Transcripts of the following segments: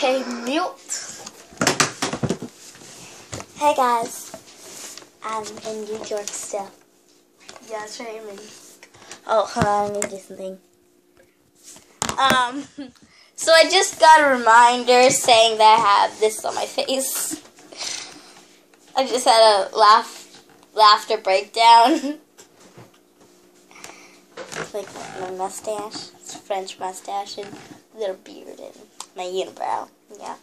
Okay, mute. Hey guys, I'm in New York still. Yeah, that's right, in. Oh, hold on, let me do something. Um, so I just got a reminder saying that I have this on my face. I just had a laugh, laughter breakdown. like my mustache, it's a French mustache and little beard my unibrow. Yeah.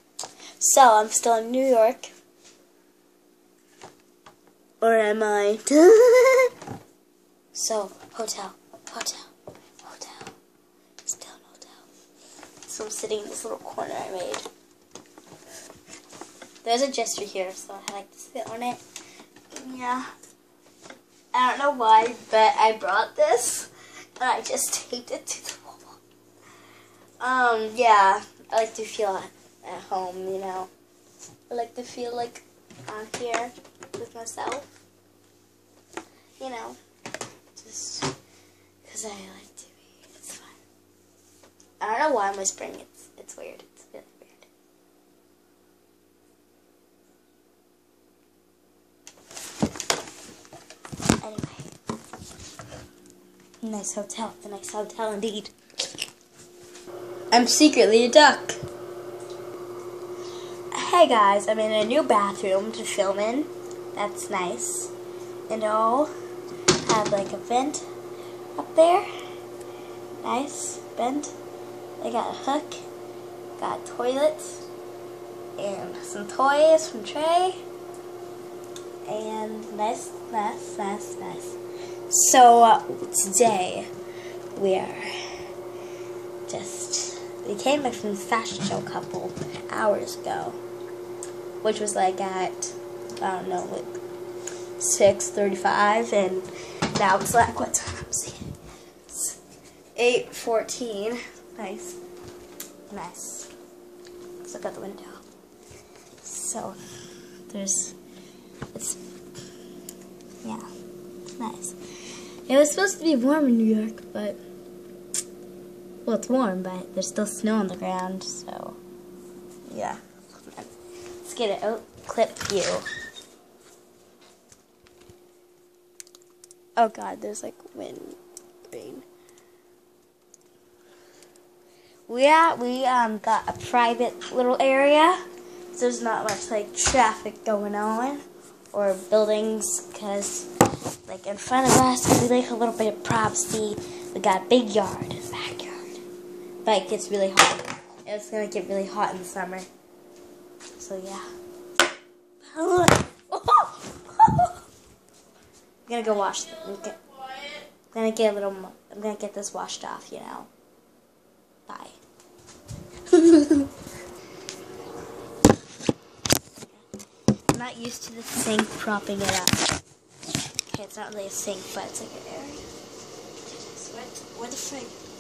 So I'm still in New York. Or am I? so, hotel, hotel, hotel. Still hotel. So I'm sitting in this little corner I made. There's a gesture here, so I like to sit on it. Yeah. I don't know why, but I brought this and I just taped it to the wall. Um, yeah. I like to feel at, home, you know. I like to feel like I'm here with myself. You know, just because I like to be. It's fun. I don't know why I'm whispering. It's it's weird. It's really weird. Anyway, nice hotel. A nice hotel indeed. I'm secretly a duck. Hey guys, I'm in a new bathroom to film in. That's nice. And I'll have like a vent up there. Nice vent. I got a hook, got a toilet, and some toys from Trey. And nice, nice, nice, nice. So uh, today we are just we came back from the fashion show a couple hours ago, which was like at I don't know like six thirty-five, and now it's like what time? See, eight fourteen. Nice, nice. Let's look out the window. So there's it's yeah, nice. It was supposed to be warm in New York, but well, it's warm, but there's still snow on the ground, so yeah. Let's get it out. Clip view. Oh god, there's like wind, rain. We at we um got a private little area, so there's not much like traffic going on or buildings, cause like in front of us we like a little bit of privacy. We got a big yard but it gets really hot. It's gonna get really hot in the summer. So yeah. I'm gonna go wash. I'm gonna get a little. I'm gonna get this washed off. You know. Bye. I'm not used to the sink propping it up. Okay, it's not really a sink, but it's like an area. What, what the frick?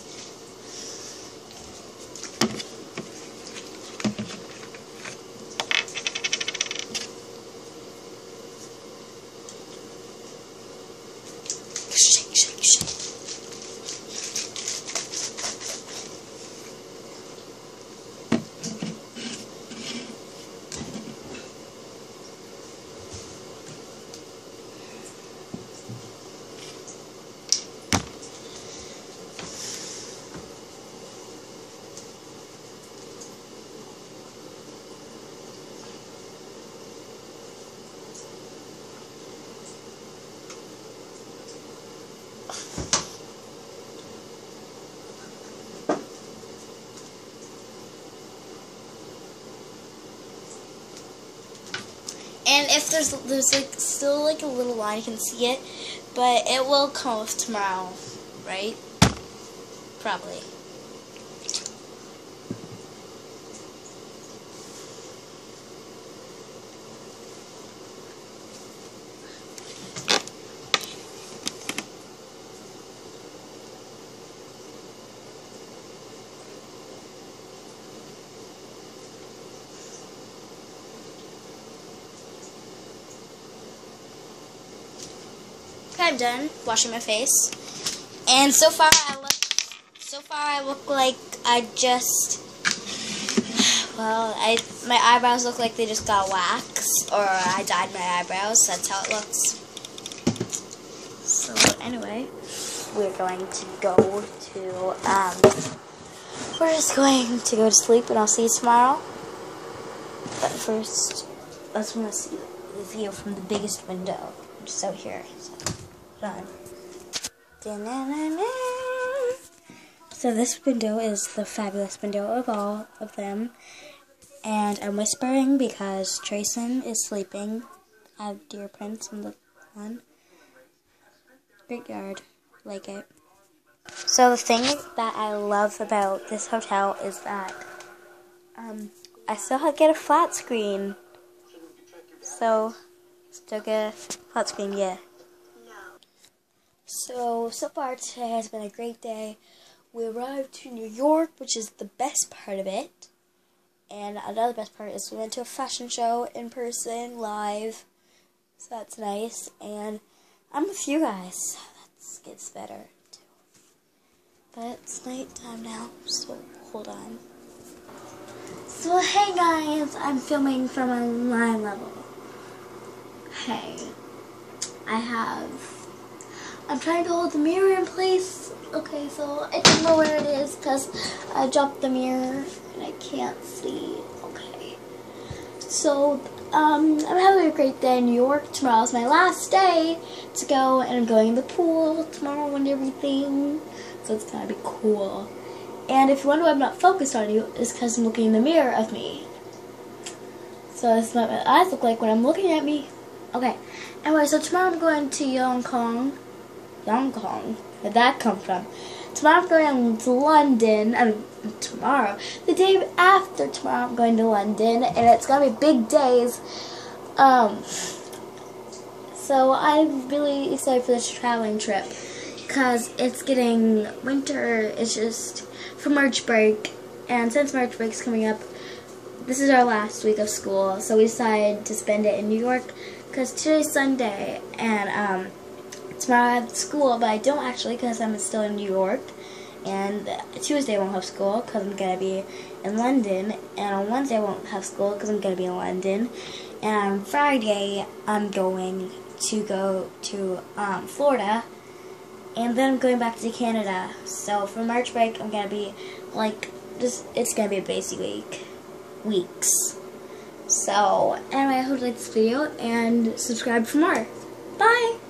And if there's there's like still like a little line, you can see it, but it will come off tomorrow, right? Probably. I'm done washing my face. And so far I look so far I look like I just Well, I my eyebrows look like they just got waxed, or I dyed my eyebrows. That's how it looks. So anyway, we're going to go to um, we're just going to go to sleep, and I'll see you tomorrow. But first, let's want to see the view from the biggest window, just out here. So, So this window is the fabulous window of all of them. And I'm whispering because Trayson is sleeping. I have deer prints on the lawn. Great yard. Like it. So the thing that I love about this hotel is that um, I still get a flat screen. So, still get a flat screen, yeah. So, so far today has been a great day. We arrived to New York, which is the best part of it. And another best part is we went to a fashion show in person, live. So that's nice. And I'm with you guys. That gets better, too. But it's nighttime now, so hold on. So hey guys, I'm filming from a line level. Hey, I have I'm trying to hold the mirror in place. Okay, so I don't know where it is because I dropped the mirror and I can't see. Okay. So, um, I'm having a great day in New York. Tomorrow's my last day to go and I'm going to the pool tomorrow and everything. So it's gonna be cool. And if you wonder why I'm not focused on you, it's because I'm looking in the mirror of me. So this is what my eyes look like when I'm looking at me. Okay. Anyway, so tomorrow I'm going to Hong Kong Hong Kong. Where'd that come from? Tomorrow I'm going to London. I mean, tomorrow. The day after tomorrow I'm going to London, and it's gonna be big days. Um, so I'm really excited for this traveling trip because it's getting winter. It's just for March break, and since March break's coming up, this is our last week of school, so we decided to spend it in New York because today's Sunday, and um tomorrow I have school, but I don't actually because I'm still in New York. And Tuesday I won't have school because I'm going to be in London. And on Wednesday I won't have school because I'm going to be in London. And on Friday I'm going to go to um, Florida. And then I'm going back to Canada. So for March break I'm going to be like, just it's going to be a busy week. Weeks. So, anyway, I hope you liked this video and subscribe for more. Bye!